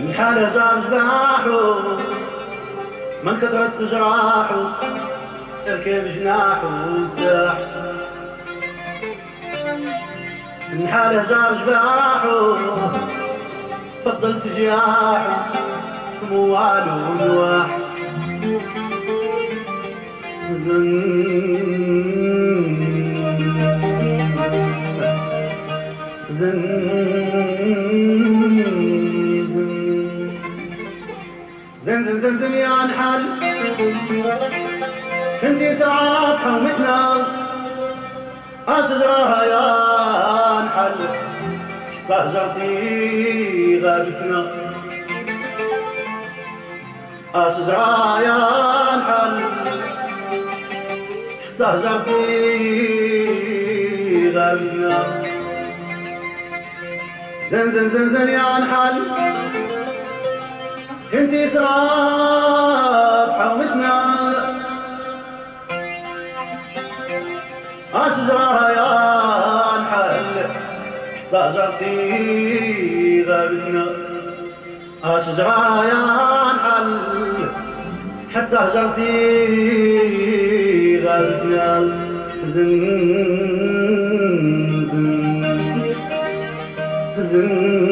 الحالة جار جباحو من كثرة جراحو تركب جناحه وزاح الحالة جار جباحو فضلت جياحه موالو نواح زن يا نحل كنتي تعرف حومتنا أشجرها يا نحل شجرتي غابتنا. أشجرها يا نحل شجرتي غابتنا. زن زن زن زن يا نحل كنتي تراب حومتنا أشجارها يا نحل شجرتي غابتنا. أشجارها يا نحل حتى شجرتي غابتنا. زن زن زن.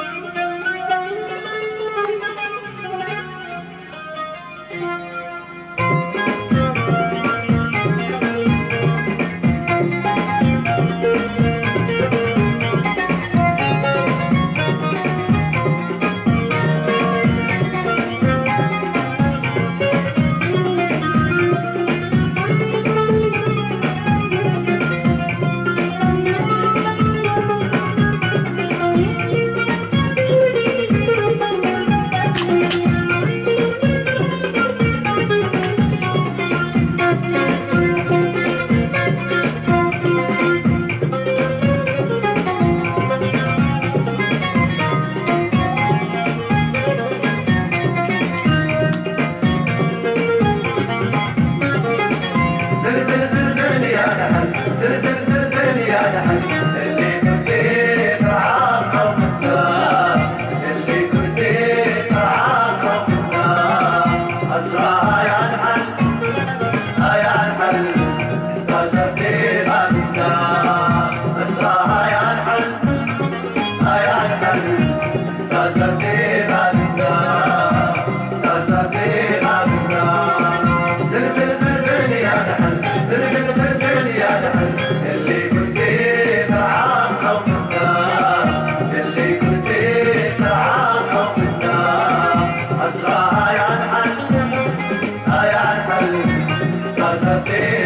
pásate.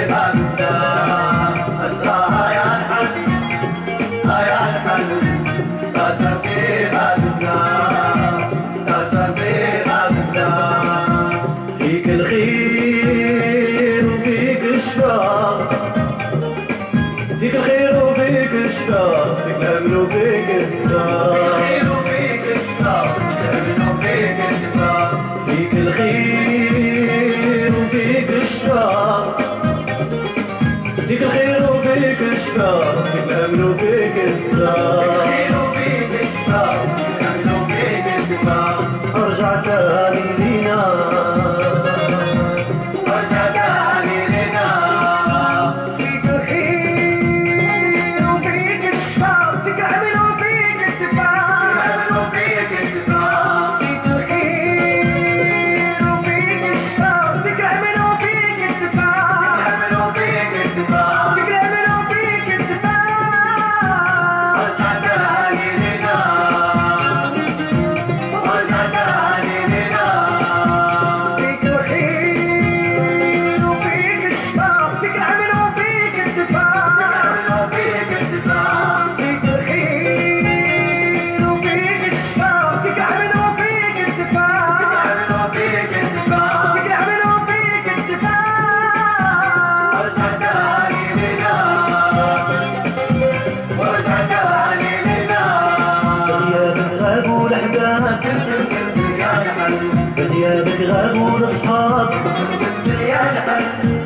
بغيابك غابوا الاشخاص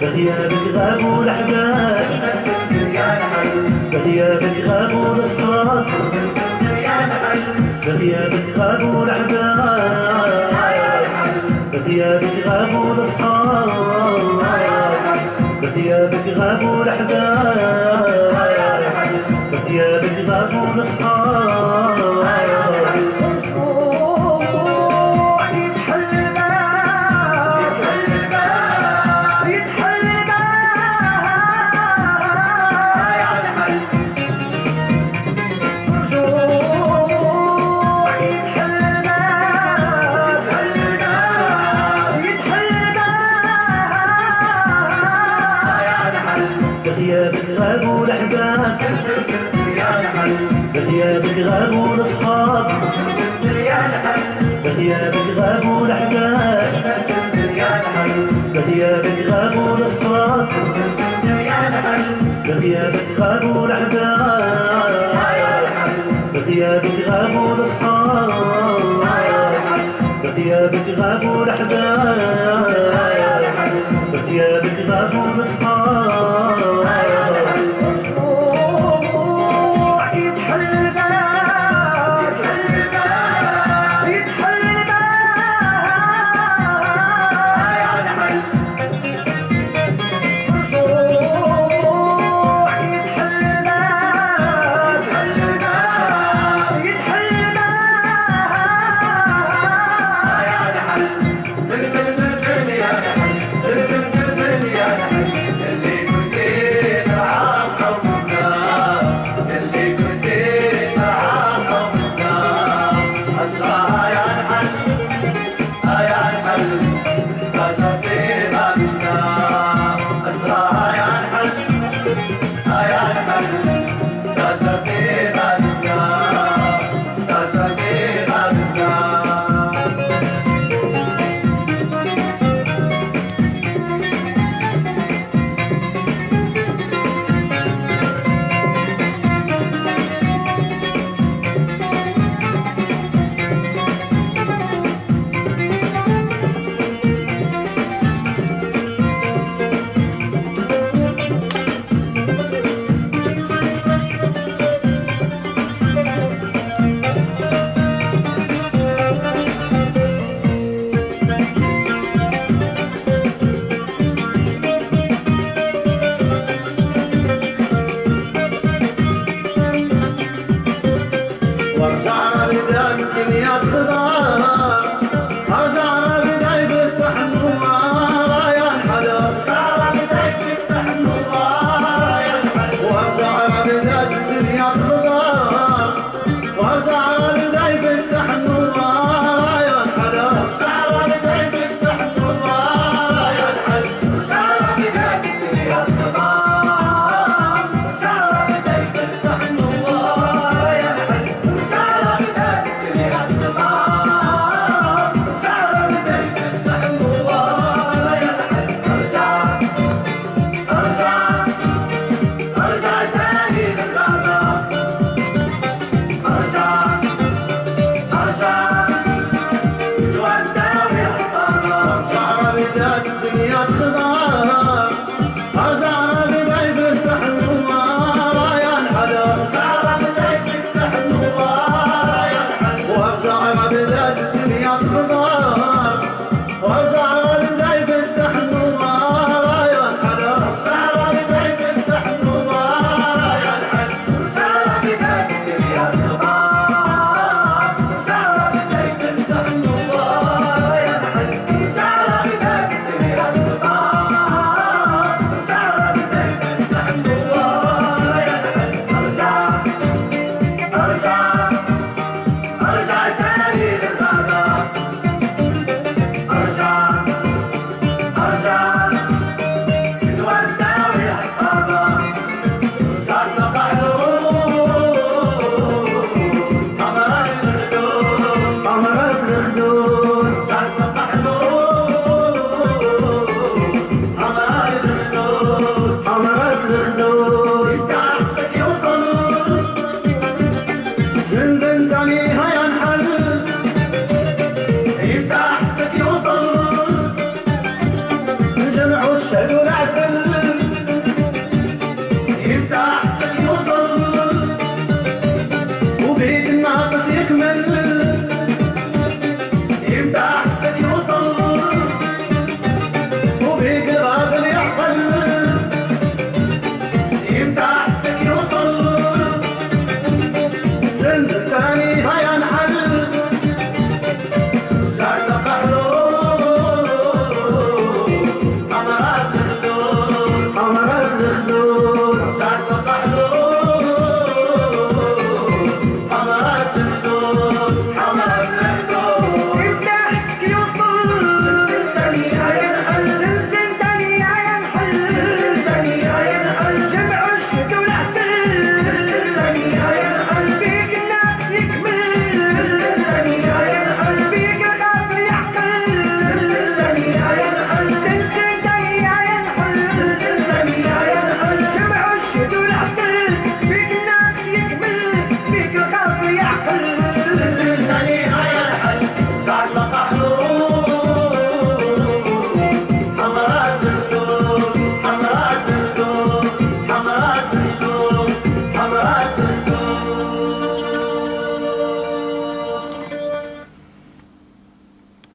بغيابك غابوا الاحباب بغيابك غابوا الاشخاص بغيابك غابوا الاحباب بغيابك غابوا الاشخاص بغيابك غابوا الاحباب بغيابك غابوا الاصحاب بغيابك غابوا الاحباب بغيابك غابوا الاصحاب بغيابك غابوا الاحباب بغيابك غابوا الاصحاب بغيابك غابوا الاحباب Vamos sair.